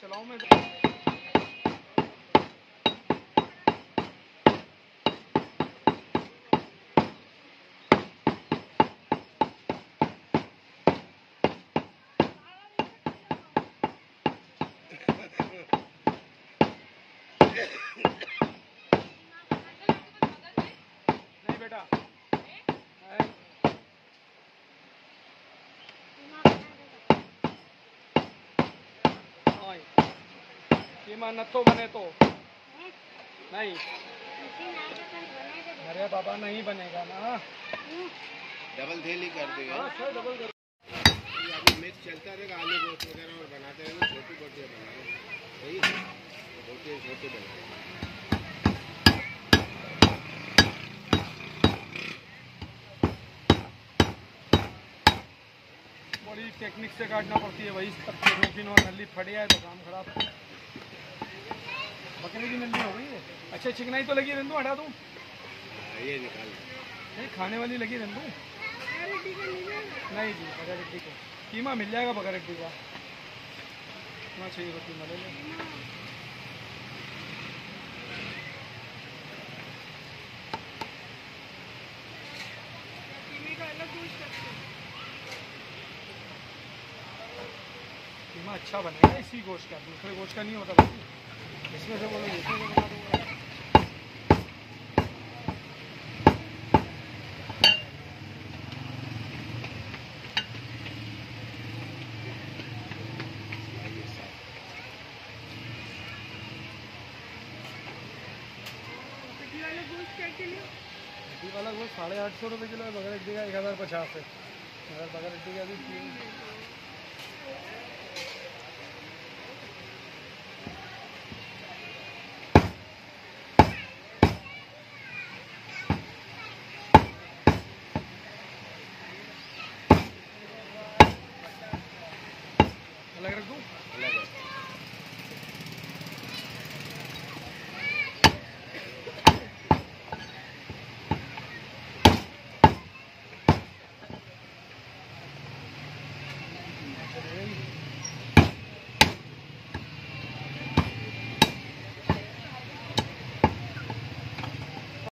चलाऊं मैं? नहीं बेटा नहीं। नहीं कीमा नथो बने तो नहीं अरे बाबा नहीं बनेगा ना डबल थेली कर देगा हाँ डबल कर मिक्स चलता रहेगा आलू गोश्त वगैरह और बनाते रहेंगे छोटी बोटियाँ बनाएँगे सही है बोटियाँ छोटी बनाएँगे बड़ी टेक्निक से काटना पड़ती है वही सब रोकिन और नली फट जाए तो काम खराब बकरे की नली हो गई है। अच्छा चिकनाई तो लगी रंदू हटा दूँ। हाँ, ये निकाल नहीं खाने वाली लगी रंदू। नहीं जी बगर हड्डी को। कीमा मिल जाएगा बगर हड्डी का। कितना चाहिए तो कीमा ले लें। कीमा अच्छा बनेगा इसी गोश्त का दूसरे गोश्त का नहीं होता भाई वाला गोश्त साढ़े आठ सौ रुपये किलो है हड्डी का एक हज़ार पचास है बगर हड्डी का भी तीन